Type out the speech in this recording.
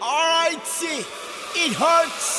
Alright, see, it hurts.